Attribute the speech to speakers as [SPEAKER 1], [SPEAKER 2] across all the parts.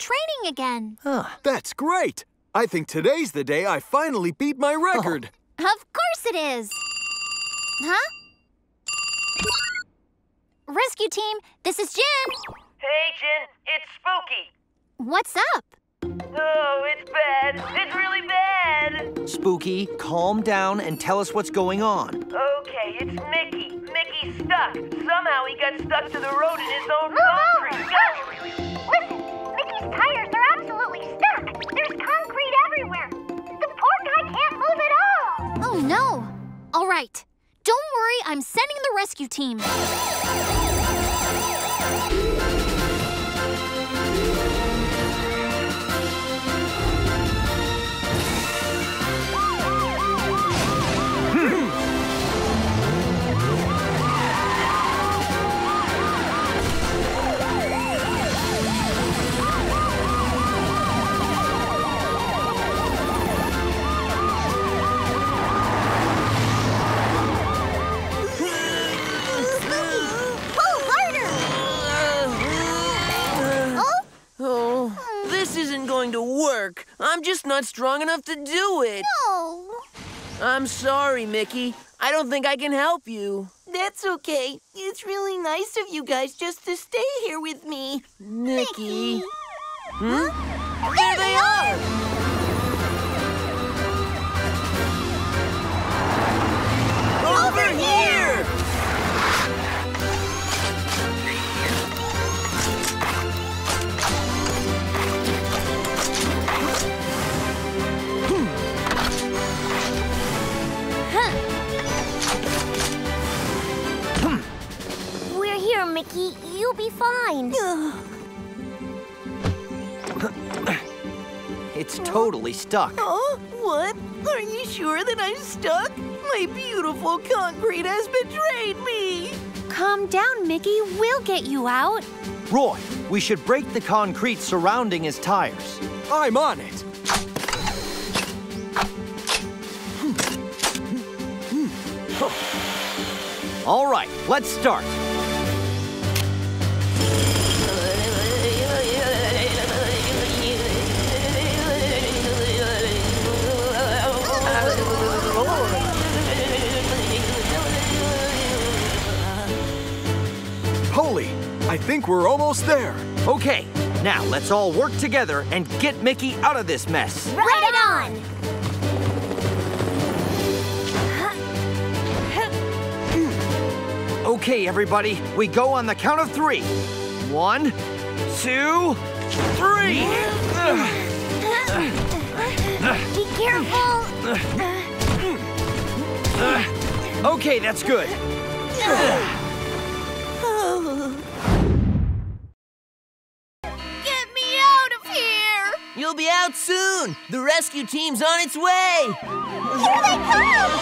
[SPEAKER 1] so we can start training again. Huh.
[SPEAKER 2] That's great! I think today's the day I finally beat my oh. record.
[SPEAKER 1] Of course it is. Huh? Rescue team, this is Jin.
[SPEAKER 3] Hey, Jin, it's Spooky.
[SPEAKER 1] What's up?
[SPEAKER 3] Oh, it's bad. It's really bad.
[SPEAKER 4] Spooky, calm down and tell us what's going on.
[SPEAKER 3] Okay, it's Mickey. Mickey's stuck. Somehow he got stuck to the road in his own concrete.
[SPEAKER 1] No. All right. Don't worry, I'm sending the rescue team.
[SPEAKER 5] Just not strong enough to do it.
[SPEAKER 1] No.
[SPEAKER 5] I'm sorry, Mickey. I don't think I can help you.
[SPEAKER 6] That's okay. It's really nice of you guys just to stay here with me.
[SPEAKER 5] Mickey.
[SPEAKER 1] hmm There
[SPEAKER 5] they are! Over here!
[SPEAKER 7] Here, Mickey. You'll be fine.
[SPEAKER 4] It's totally stuck.
[SPEAKER 6] Oh, what? Are you sure that I'm stuck? My beautiful concrete has betrayed me.
[SPEAKER 1] Calm down, Mickey. We'll get you out.
[SPEAKER 4] Roy, we should break the concrete surrounding his tires.
[SPEAKER 2] I'm on it.
[SPEAKER 4] All right, let's start.
[SPEAKER 2] I think we're almost there.
[SPEAKER 4] Okay, now let's all work together and get Mickey out of this mess.
[SPEAKER 7] Right it on.
[SPEAKER 4] Okay, everybody, we go on the count of three. One, two, three.
[SPEAKER 7] Be careful.
[SPEAKER 4] Okay, that's good.
[SPEAKER 5] be out soon. The rescue team's on its way.
[SPEAKER 7] Here they come!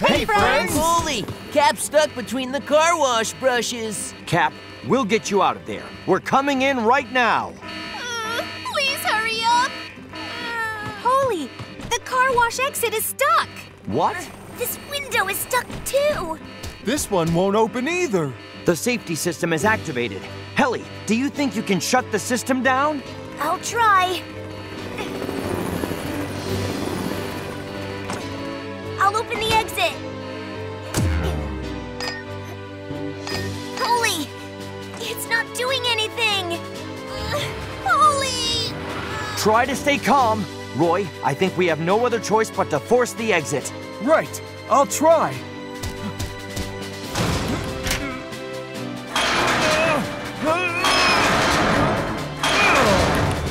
[SPEAKER 2] Hey, friends!
[SPEAKER 5] Poli, Cap's stuck between the car wash brushes.
[SPEAKER 4] Cap, we'll get you out of there. We're coming in right now.
[SPEAKER 1] Uh, please hurry up. Poli, the car wash exit is stuck.
[SPEAKER 4] What?
[SPEAKER 7] This window is stuck too.
[SPEAKER 2] This one won't open either.
[SPEAKER 4] The safety system is activated. Helly, do you think you can shut the system down?
[SPEAKER 7] I'll try. I'll open the exit. Not doing anything! Poli!
[SPEAKER 4] Try to stay calm. Roy, I think we have no other choice but to force the exit.
[SPEAKER 2] Right, I'll try.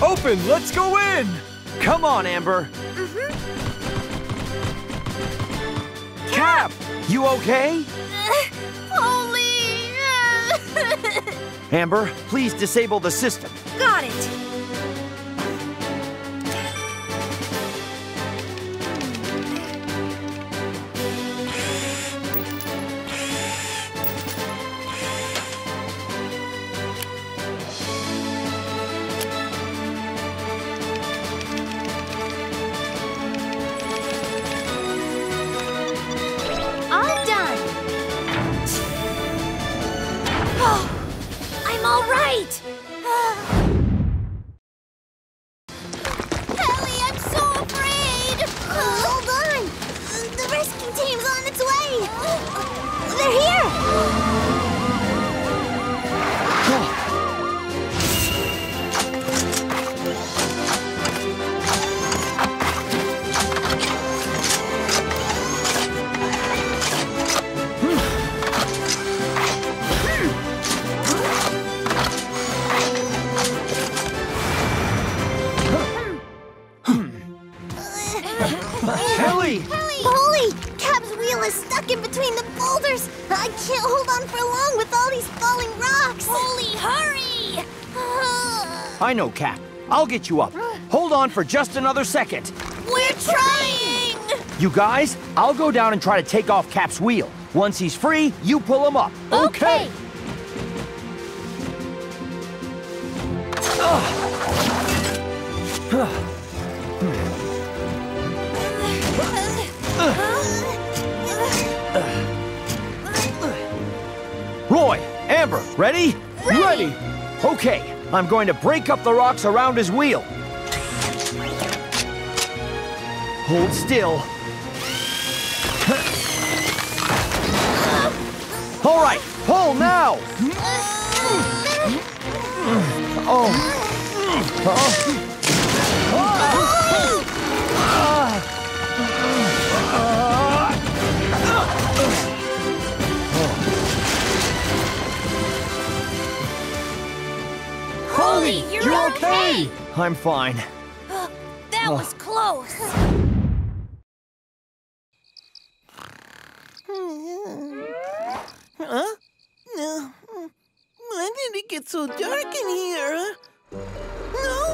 [SPEAKER 2] Open, let's go in!
[SPEAKER 4] Come on, Amber. Mm-hmm. Cap, you okay?
[SPEAKER 1] Poli.
[SPEAKER 4] Amber, please disable the system.
[SPEAKER 1] Got it. Right. Stuck in between the boulders. I can't hold on for long with all these falling rocks. Poli, hurry!
[SPEAKER 4] I know, Cap. I'll get you up. Hold on for just another second.
[SPEAKER 1] We're trying!
[SPEAKER 4] You guys, I'll go down and try to take off Cap's wheel. Once he's free, you pull him up. Roy, Amber, ready?
[SPEAKER 1] Ready.
[SPEAKER 4] Okay, I'm going to break up the rocks around his wheel. Hold still. All right, pull now. Oh.
[SPEAKER 1] Poli, you're, okay.
[SPEAKER 4] I'm fine.
[SPEAKER 1] That was close. Hmm.
[SPEAKER 6] Huh? No. Hmm. Why did it get so dark in here? No!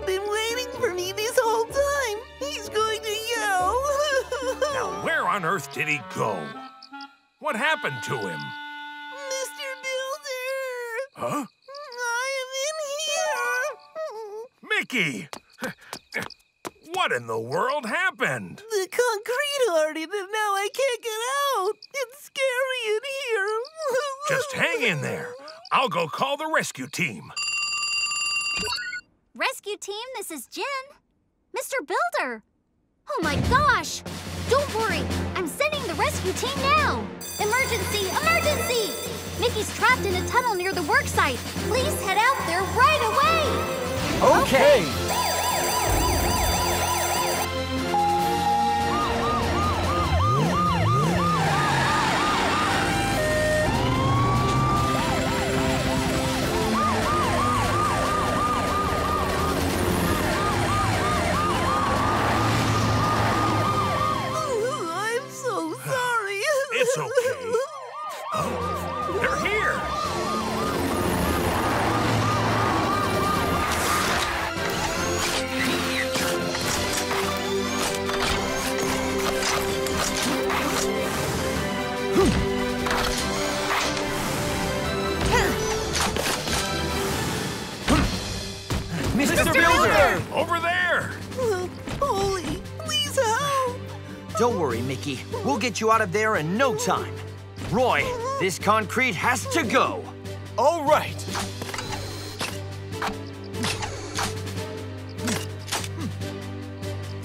[SPEAKER 6] Have been waiting for me this whole time. He's going to yell.
[SPEAKER 8] Now, where on earth did he go? What happened to him?
[SPEAKER 6] Mr. Builder!
[SPEAKER 8] Huh?
[SPEAKER 6] I am in here!
[SPEAKER 8] Mickey! What in the world happened?
[SPEAKER 6] The concrete hardened and now I can't get out! It's scary in here!
[SPEAKER 8] Just hang in there. I'll go call the rescue team.
[SPEAKER 1] Rescue team, this is Jin. Mr. Builder. Oh my gosh! Don't worry, I'm sending the rescue team now. Emergency! Emergency! Mickey's trapped in a tunnel near the worksite. Please head out there right away.
[SPEAKER 4] Okay. Don't worry, Mickey. We'll get you out of there in no time. Roy, this concrete has to go.
[SPEAKER 2] All right.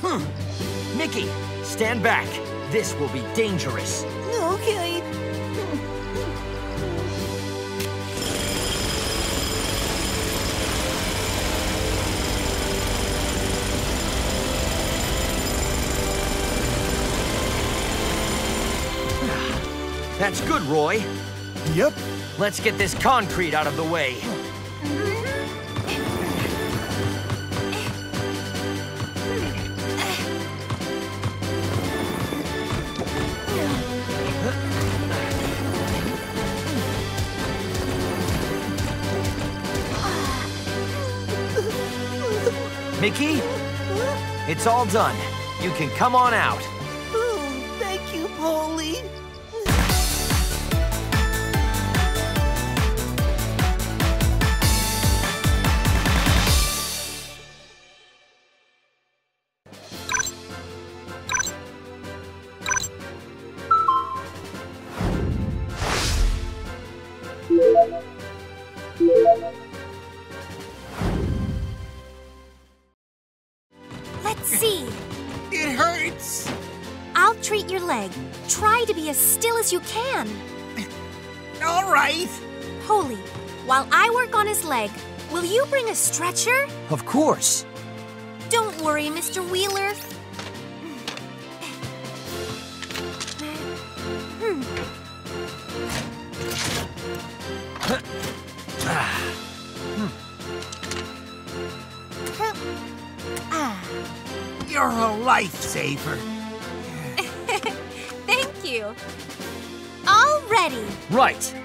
[SPEAKER 2] Hmm.
[SPEAKER 4] Mickey, stand back. This will be dangerous.
[SPEAKER 6] Okay.
[SPEAKER 4] That's good, Roy.
[SPEAKER 2] Yep.
[SPEAKER 4] Let's get this concrete out of the way. Mickey, it's all done. You can come on out.
[SPEAKER 1] As you can.
[SPEAKER 6] All right.
[SPEAKER 1] Poli, while I work on his leg, will you bring a stretcher?
[SPEAKER 4] Of course.
[SPEAKER 1] Don't worry, Mr. Wheeler.
[SPEAKER 6] You're a lifesaver.
[SPEAKER 1] Thank you. Ready.
[SPEAKER 4] Right.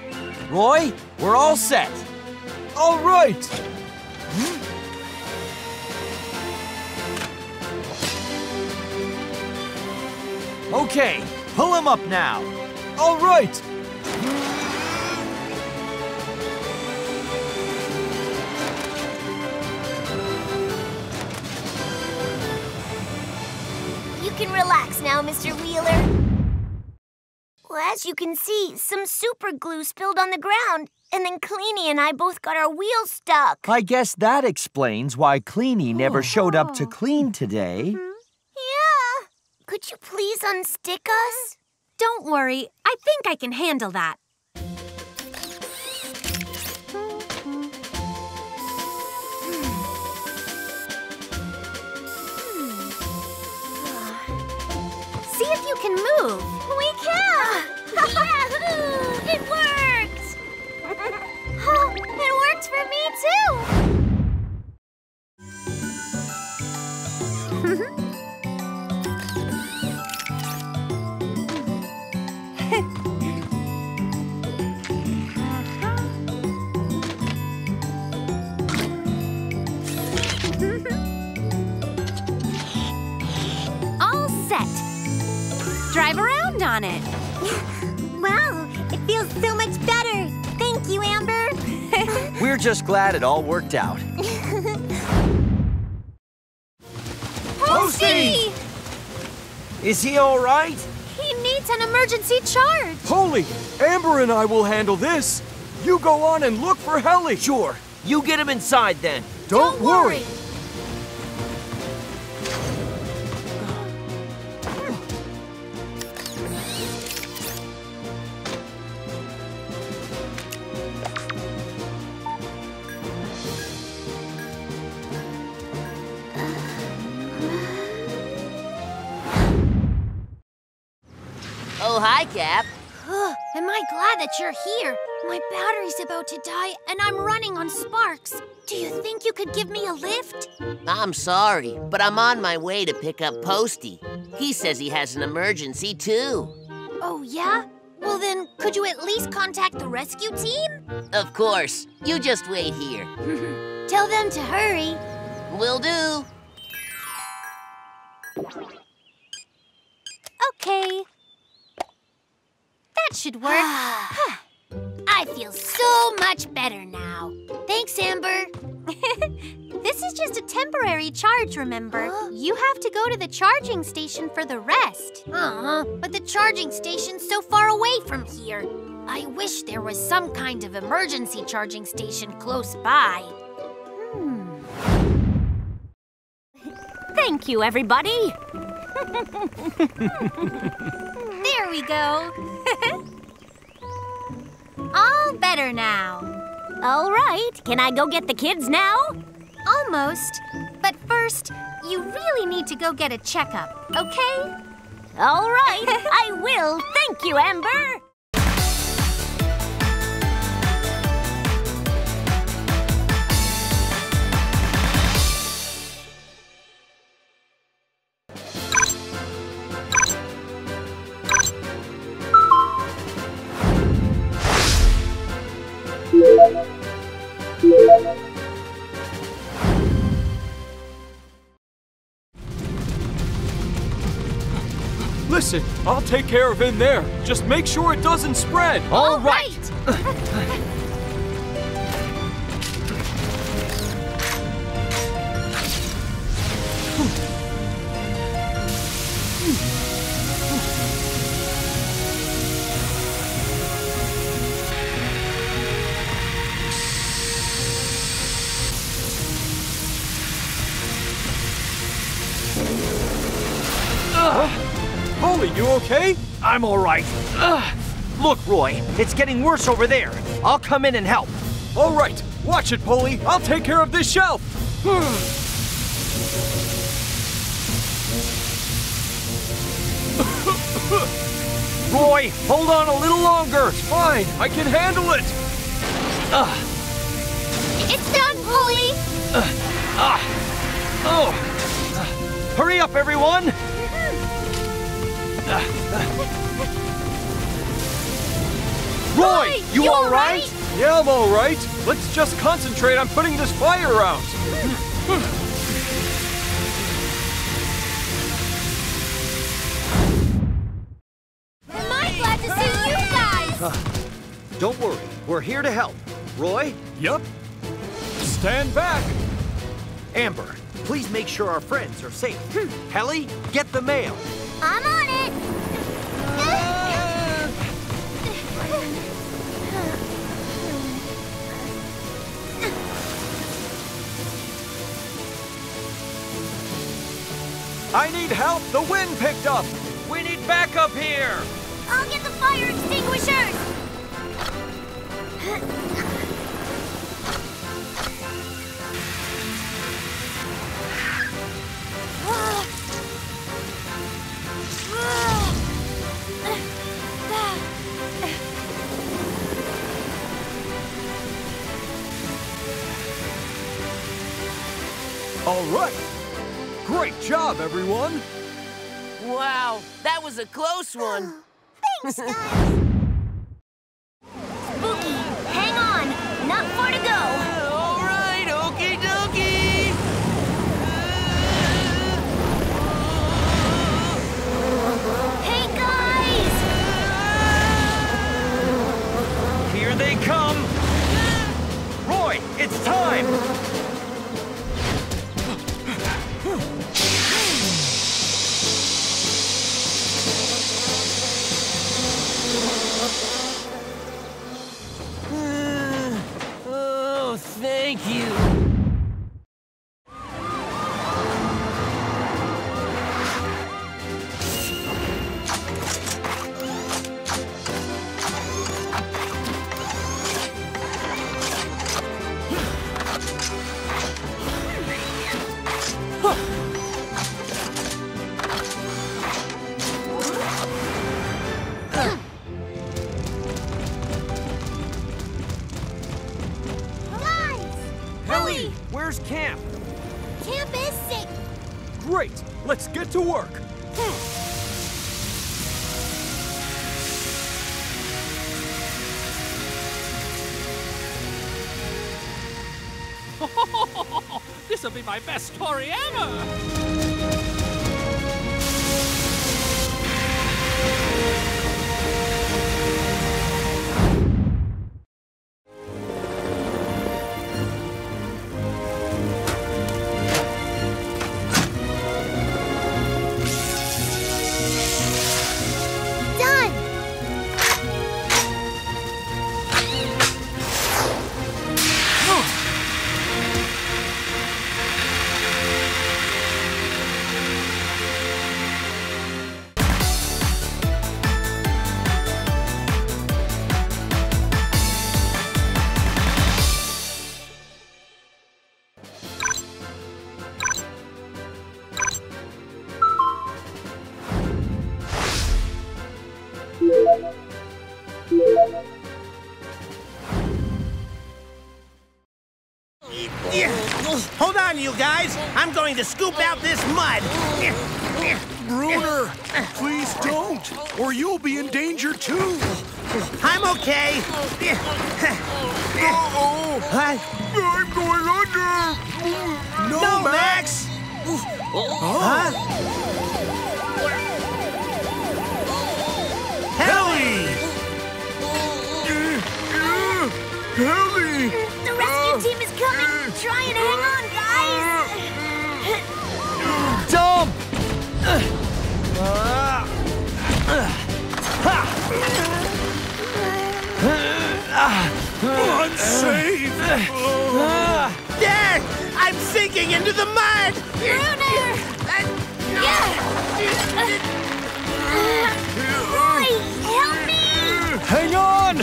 [SPEAKER 4] Roy, we're all set.
[SPEAKER 2] All right.
[SPEAKER 4] Okay, pull him up now.
[SPEAKER 2] All right.
[SPEAKER 7] You can relax now, Mr. Wheeler. Well, as you can see, some super glue spilled on the ground, and then Cleanie and I both got our wheels stuck.
[SPEAKER 4] I guess that explains why Cleanie never oh. showed up to clean today. Hmm?
[SPEAKER 7] Yeah. Could you please unstick us?
[SPEAKER 1] Don't worry, I think I can handle that. Hmm. See if you can move.
[SPEAKER 7] It worked! oh, it worked for me too!
[SPEAKER 4] Just glad it all worked out.
[SPEAKER 1] Posty!
[SPEAKER 4] Is he all right?
[SPEAKER 1] He needs an emergency charge.
[SPEAKER 2] Poli, Amber and I will handle this. You go on and look for Helly.
[SPEAKER 4] Sure. You get him inside then.
[SPEAKER 2] Don't, worry.
[SPEAKER 5] Oh, hi, Cap.
[SPEAKER 1] Am I glad that you're here? My battery's about to die and I'm running on sparks. Do you think you could give me a lift?
[SPEAKER 5] I'm sorry, but I'm on my way to pick up Posty. He says he has an emergency, too.
[SPEAKER 1] Oh, yeah? Well, then, could you at least contact the rescue team?
[SPEAKER 5] Of course. You just wait here.
[SPEAKER 1] Tell them to hurry.
[SPEAKER 5] Will do.
[SPEAKER 1] Okay. That should work. I feel so much better now. Thanks, Amber. this is just a temporary charge, remember? You have to go to the charging station for the rest. Uh-huh, but the charging station's so far away from here. I wish there was some kind of emergency charging station close by. Hmm. Thank you, everybody. there we go. All better now.
[SPEAKER 7] All right, can I go get the kids now?
[SPEAKER 1] Almost. But first, you really need to go get a checkup, okay?
[SPEAKER 7] All right, I will. Thank you, Amber.
[SPEAKER 2] Listen, I'll take care of in there. Just make sure it doesn't spread.
[SPEAKER 4] All right.
[SPEAKER 2] Poli, you okay?
[SPEAKER 4] I'm all right. Ugh. Look, Roy, it's getting worse over there. I'll come in and help.
[SPEAKER 2] All right, watch it, Poli. I'll take care of this shelf.
[SPEAKER 4] Roy, hold on a little longer.
[SPEAKER 2] It's fine. I can handle it.
[SPEAKER 1] It's done, Poli! Ah.
[SPEAKER 4] Oh! Hurry up, everyone! Roy, you, all right?
[SPEAKER 2] Yeah, I'm all right. Let's just concentrate on putting this fire out.
[SPEAKER 1] Am I glad to see you guys?
[SPEAKER 4] Don't worry, we're here to help. Roy,
[SPEAKER 2] Yup. Stand back.
[SPEAKER 4] Amber, please make sure our friends are safe. Hmm. Helly, get the mail.
[SPEAKER 1] I'm on
[SPEAKER 2] I need help. The wind picked up. We need backup here.
[SPEAKER 1] I'll get the fire extinguishers!
[SPEAKER 2] All right. Great job, everyone.
[SPEAKER 5] Wow, that was a close one.
[SPEAKER 1] Thanks, guys!
[SPEAKER 5] Thank you.
[SPEAKER 9] My best story ever!
[SPEAKER 6] On, you guys. I'm going to scoop out this mud.
[SPEAKER 8] Bruner, please don't, or you'll be in danger too.
[SPEAKER 6] I'm okay.
[SPEAKER 8] Uh-oh,
[SPEAKER 6] Huh?
[SPEAKER 8] I'm going under. No,
[SPEAKER 6] No, Max. Huh?
[SPEAKER 8] Helly! Uh, uh, Helly!
[SPEAKER 7] The rescue uh, team is coming. Try and hang
[SPEAKER 8] Unsafe!
[SPEAKER 6] Dad, I'm sinking into the mud.
[SPEAKER 1] Bruner! Yeah!
[SPEAKER 7] Roy, Help me!
[SPEAKER 2] Hang on!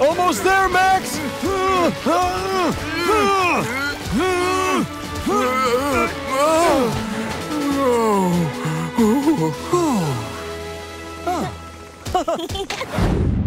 [SPEAKER 2] Almost there, Max!
[SPEAKER 4] Bruner,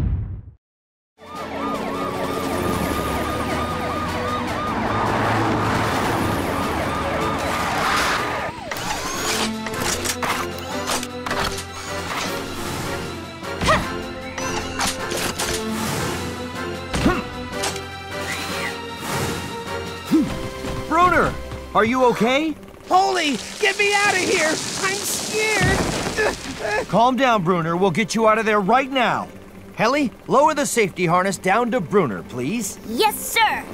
[SPEAKER 4] are you okay?
[SPEAKER 6] Poli, get me out of here! I'm scared!
[SPEAKER 4] Calm down, Bruner. We'll get you out of there right now. Helly, lower the safety harness down to Bruner, please.
[SPEAKER 7] Yes, sir!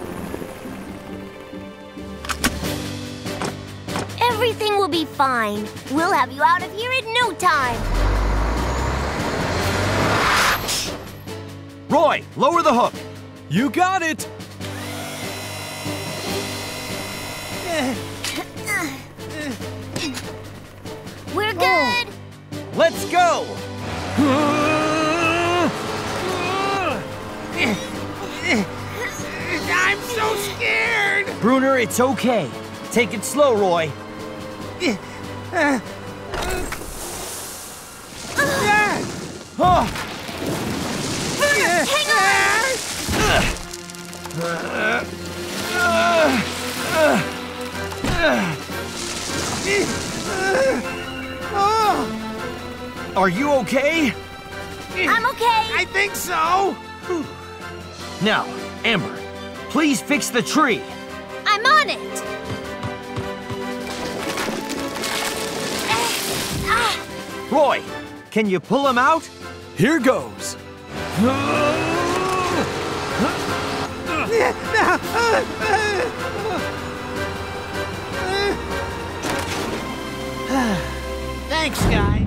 [SPEAKER 7] Everything will be fine. We'll have you out of here in no time.
[SPEAKER 4] Roy, lower the hook.
[SPEAKER 2] You got it!
[SPEAKER 7] We're good.
[SPEAKER 4] Let's go!
[SPEAKER 6] I'm so scared!
[SPEAKER 4] Bruner, it's okay. Take it slow, Roy. Oh,
[SPEAKER 7] Hang on.
[SPEAKER 4] Are you okay?
[SPEAKER 7] I'm okay.
[SPEAKER 6] I think so!
[SPEAKER 4] Now, Amber, please fix the tree.
[SPEAKER 1] I'm on it.
[SPEAKER 4] Roy, can you pull him out?
[SPEAKER 2] Here goes.
[SPEAKER 6] Thanks, guy.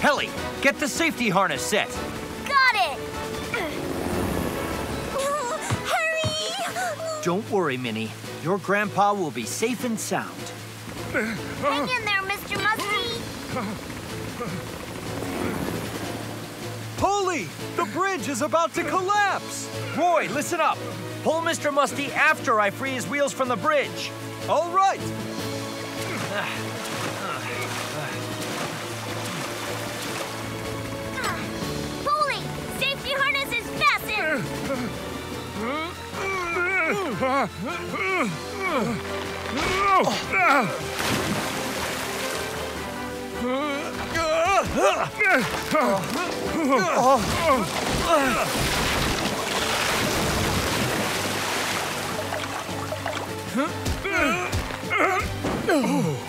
[SPEAKER 4] Helly, get the safety harness set.
[SPEAKER 7] Got it. Hurry!
[SPEAKER 4] Don't worry, Minnie. Your grandpa will be safe and sound.
[SPEAKER 7] Hang in there, Mr. Musty.
[SPEAKER 2] Poli! The bridge is about to collapse!
[SPEAKER 4] Roy, listen up. Pull Mr. Musty after I free his wheels from the bridge.
[SPEAKER 2] All right!
[SPEAKER 7] Oh.